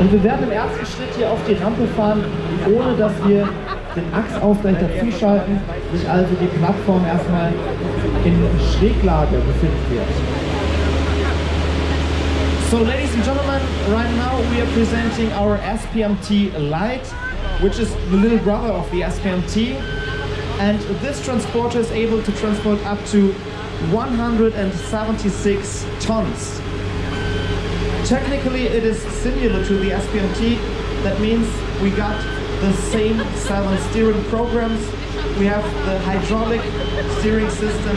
Und wir werden im ersten Schritt hier auf die Rampe fahren, ohne dass wir den Achsausgleich dazuschalten, sich also die Plattform erstmal in Schräglage befinden wird. So ladies and gentlemen, right now we are presenting our SPMT Lite, which is the little brother of the SPMT. And this transporter is able to transport up to 176 tons. Technically it is similar to the SPMT, that means we got the same seven steering programs. We have the hydraulic steering system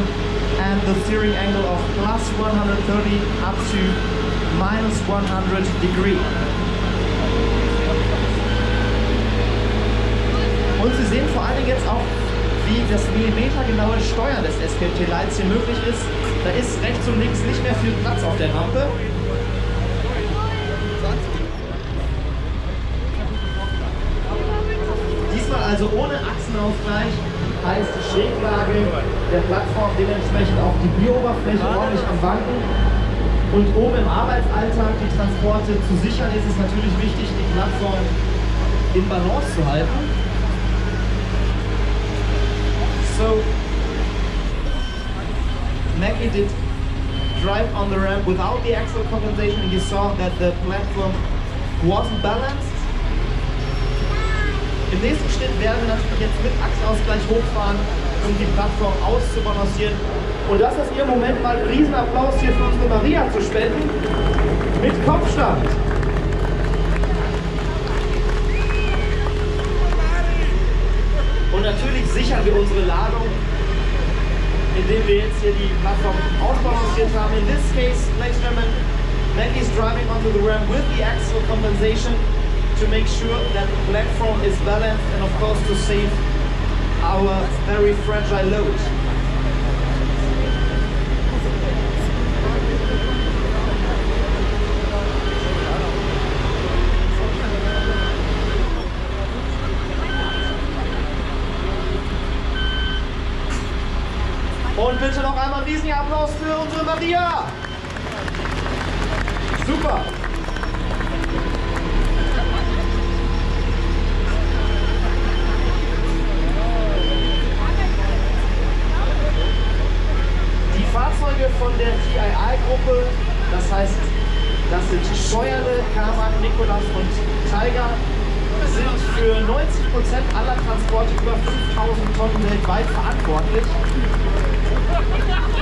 and the steering angle of plus 130 up to minus 100 degree. Und Sie sehen vor allen Dingen jetzt auch, wie das millimetergenaue Steuern des SPMT Lights hier möglich ist. Da ist rechts und links nicht mehr viel Platz auf der Rampe. Also ohne Achsenausgleich heißt die Schräglage der Plattform dementsprechend auch die Bieroberfläche ordentlich am Wanken. Und oben im Arbeitsalltag die Transporte zu sichern, ist es natürlich wichtig, die Plattform in Balance zu halten. So, Mackie did drive on the ramp without the axle compensation you saw that the platform wasn't balanced Im nächsten Schritt werden wir natürlich jetzt mit Achsausgleich hochfahren, um die Plattform auszubalancieren. Und das ist Ihr Moment, mal einen Riesenapplaus hier für unsere Maria zu spenden. Mit Kopfstand. Und natürlich sichern wir unsere Ladung, indem wir jetzt hier die Plattform ausbalanciert haben. In this case, ladies and gentlemen, Maggie is driving onto the ramp with the axle compensation to make sure that the platform is balanced and of course to save our very fragile load. Sind für 90% aller Transporte über 5000 Tonnen weltweit verantwortlich.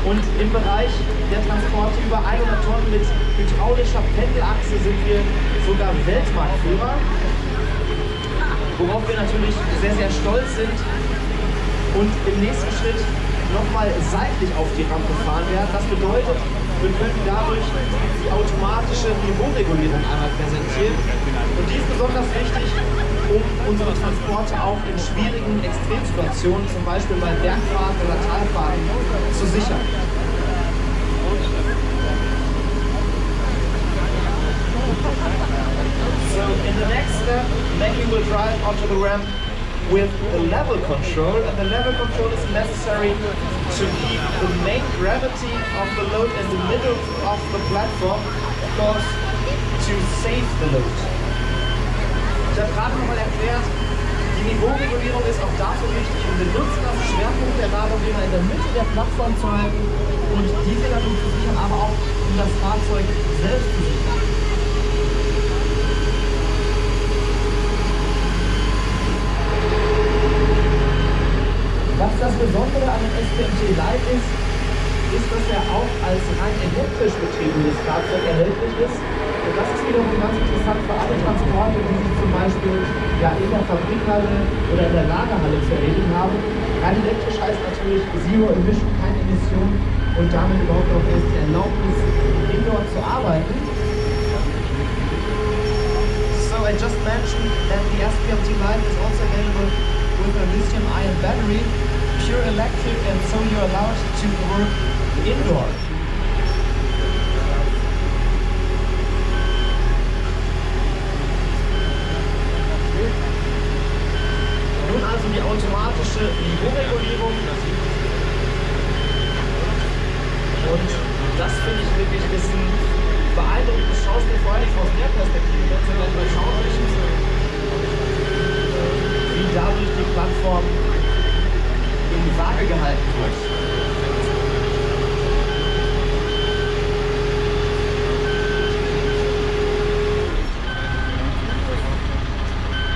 Und im Bereich der Transporte über 100 Tonnen mit hydraulischer Pendelachse sind wir sogar Weltmarktführer. Worauf wir natürlich sehr, sehr stolz sind. Und im nächsten Schritt nochmal seitlich auf die Rampe fahren werden. Das bedeutet, wir können dadurch die automatische Niveauregulierung einmal präsentieren. Und die ist besonders wichtig, unsere Transporte auch in schwierigen Extremsituationen, zum Beispiel bei Bergfahrten oder Talfahrten, zu sichern. So in the next step, Maggie will drive onto the ramp with the level control and the level control is necessary to keep the main gravity of the load in the middle of the platform of course to save the load. Ich habe gerade nochmal erklärt, die Niveauregulierung ist auch dafür wichtig, um den Nutzen Schwerpunkt der immer in der Mitte der Plattform zu halten und diese Ladung zu sichern, aber auch um das Fahrzeug selbst zu sichern. Was das Besondere an dem SPMT Lite ist, ist, dass er auch als rein elektrisch betriebenes Fahrzeug erhältlich ist. Und das ist wiederum ganz interessant für alle Transporte, die sich zum Beispiel ja, in der Fabrikhalle oder in der Lagerhalle zu erledigen haben. Rein elektrisch heißt natürlich Zero Emission, keine Emission und damit überhaupt auch erst die Erlaubnis, indoor zu arbeiten. So I just mentioned that the SPMT Lite is also available with a lithium-ion battery pure electric and so you're allowed to work indoor.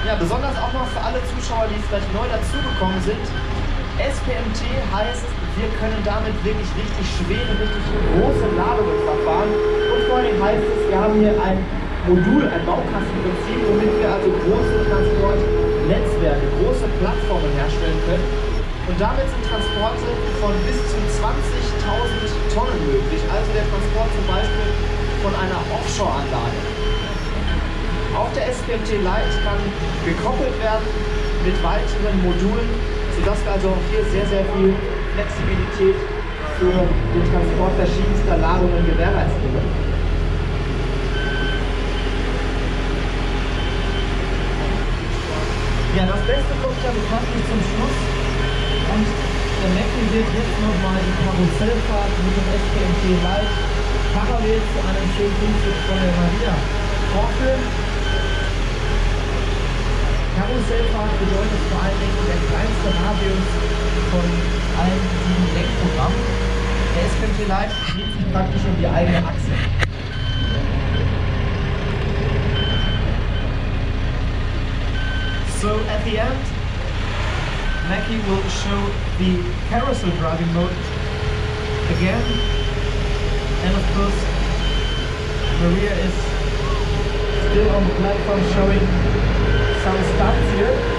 Ja, besonders auch noch für alle Zuschauer, die vielleicht neu dazugekommen sind. SPMT heißt, wir können damit wirklich richtig schwere, richtig große Ladungen verfahren. Und vor allem heißt es, wir haben hier ein Modul, ein Baukastenprinzip, womit wir also große Transportnetzwerke, große Plattformen herstellen können. Und damit sind Transporte von bis zu 20.000 Tonnen möglich. Also der Transport zum Beispiel von einer Offshore-Anlage. Auch der SPMT Lite kann gekoppelt werden mit weiteren Modulen, sodass wir also auch hier sehr, sehr viel Flexibilität für den Transport verschiedenster Ladungen gewährleisten können. Ja, das Beste kommt ja bekanntlich zum Schluss. Und der Mackie wird jetzt nochmal die Karussellfahrt mit dem SPMT Light parallel zu einem schönen Frühstück von der Maria vorführen. Karussellfahrt bedeutet vor allen Dingen der kleinste Radius von allen sieben Lenkprogrammen. Der praktisch um die eigene Achse. So at the end, Mackie will show the carousel driving mode again. And of course, Maria is still on the platform showing some stunts here.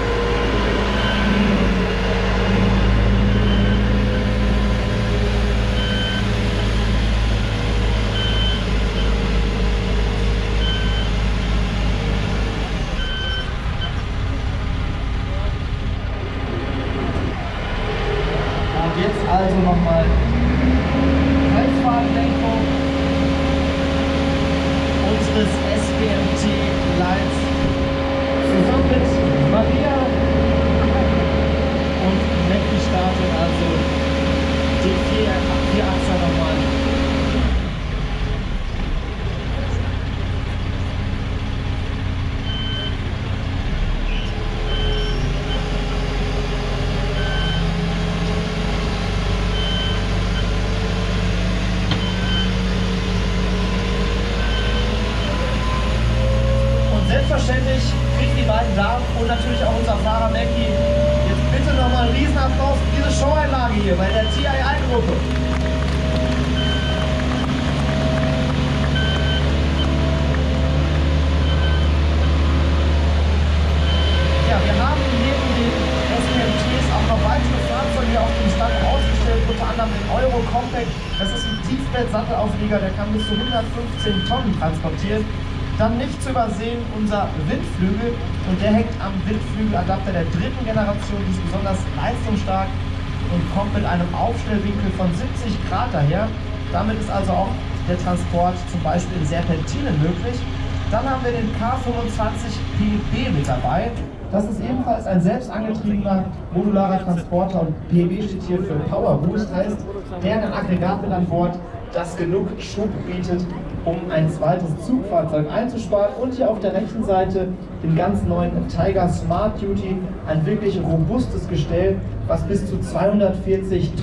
Damen und natürlich auch unser Fahrer Mackie jetzt bitte nochmal einen Riesenapplaus für diese Showeinlage hier bei der TII-Gruppe. Ja, wir haben neben den SPMTs auch noch weitere Fahrzeuge auf dem Stand ausgestellt, unter anderem den Euro Compact. Das ist ein Tiefbett-Sattelauflieger, der kann bis zu 115 Tonnen transportieren. Dann nicht zu übersehen unser Windflügel und der hängt am Windflügeladapter der dritten Generation, die ist besonders leistungsstark und kommt mit einem Aufstellwinkel von 70 Grad daher. Damit ist also auch der Transport zum Beispiel in Serpentinen möglich. Dann haben wir den K25 PB mit dabei. Das ist ebenfalls ein selbst angetriebener modularer Transporter und PB steht hier für Power Boost, heißt, der ein Aggregat mit an Bord, das genug Schub bietet, um ein zweites Zugfahrzeug einzusparen. Und hier auf der rechten Seite den ganz neuen Tiger Smart Duty, ein wirklich robustes Gestell, was bis zu 240 Tonnen